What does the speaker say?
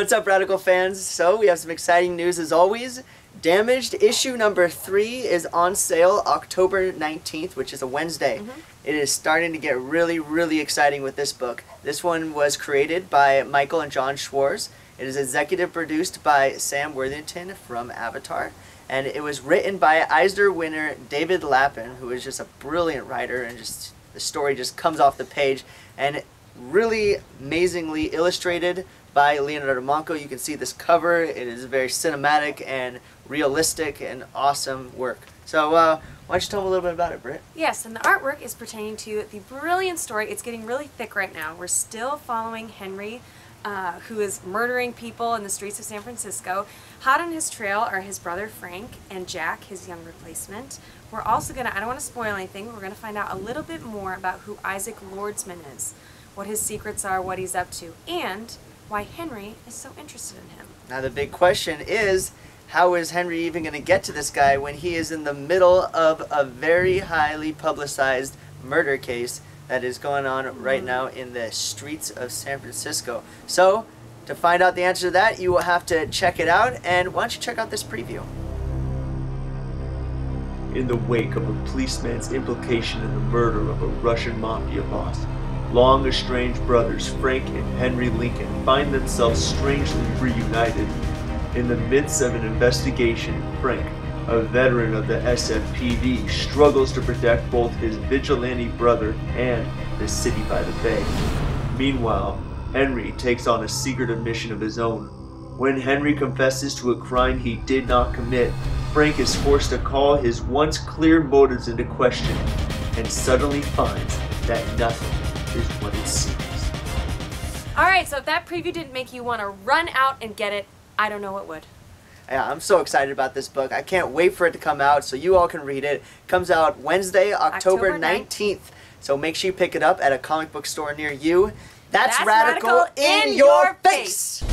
What's up, Radical fans? So, we have some exciting news as always. Damaged issue number three is on sale October 19th, which is a Wednesday. Mm-hmm. It is starting to get really, really exciting with this book. This one was created by Michael and John Schwarz. It is executive produced by Sam Worthington from Avatar. And it was written by Eisner winner David Lapham, who is just a brilliant writer and just the story just comes off the page. And really amazingly illustrated by Leonardo Manco. You can see this cover. It is very cinematic and realistic and awesome work. So uh, why don't you tell me a little bit about it, Britt? Yes, and the artwork is pertaining to the brilliant story. It's getting really thick right now. We're still following Henry, uh, who is murdering people in the streets of San Francisco. Hot on his trail are his brother Frank and Jack, his young replacement. We're also going to, I don't want to spoil anything, we're going to find out a little bit more about who Isaac Lordsman is, what his secrets are, what he's up to, and why Henry is so interested in him. Now the big question is, how is Henry even going to get to this guy when he is in the middle of a very highly publicized murder case that is going on right now in the streets of San Francisco? So, to find out the answer to that, you will have to check it out, and why don't you check out this preview? in the wake of a policeman's implication in the murder of a Russian mafia boss. Long estranged brothers Frank and Henry Lincoln find themselves strangely reunited. In the midst of an investigation, Frank, a veteran of the SFPD, struggles to protect both his vigilante brother and the city by the bay. Meanwhile, Henry takes on a secretive mission of his own. When Henry confesses to a crime he did not commit, Frank is forced to call his once clear motives into question and suddenly finds that nothing is what it seems. Alright, so if that preview didn't make you want to run out and get it, I don't know what would. Yeah, I'm so excited about this book. I can't wait for it to come out so you all can read it. It comes out Wednesday, October, October 19th. So make sure you pick it up at a comic book store near you. That's, That's radical, radical in, in your your face.